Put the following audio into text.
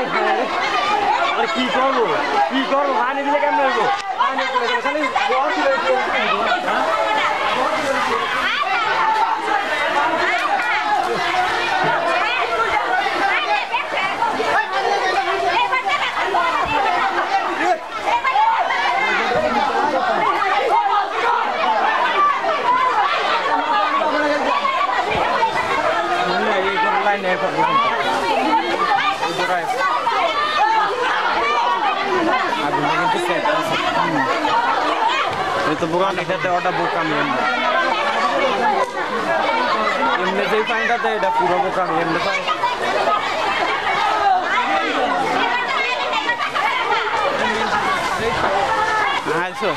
भाई अरे की गर्नु की गर्नु हाने दिले काम नरहेको हाने दिले खाली अर्को Never, never. তো বোকা এটাতে ওটা বোকা আমি এমনি যেই পানিটাতে এটা পুরো বোকা আমি এমনি পানি আইসো